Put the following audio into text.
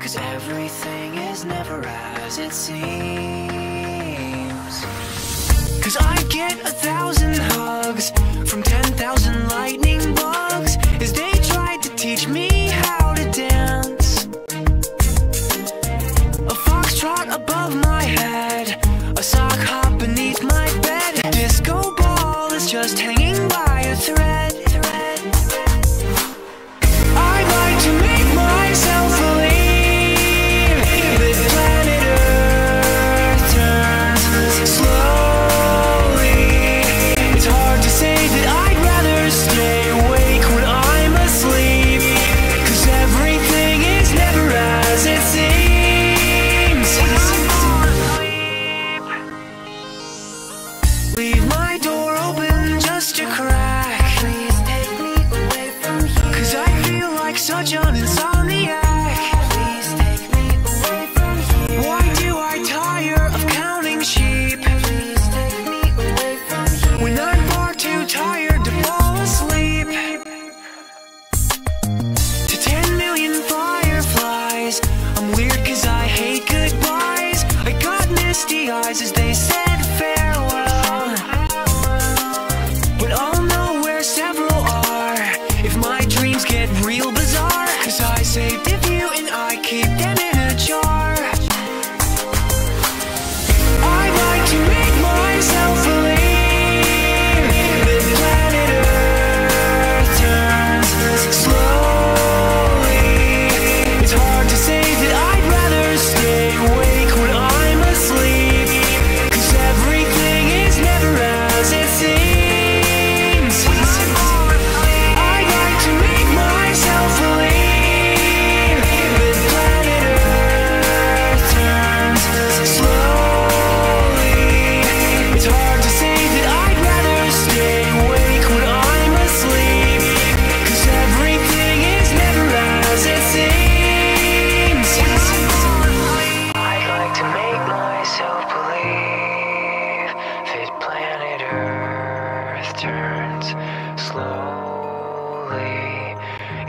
Cause everything is never as it seems. Cause I get a thousand hugs from chances they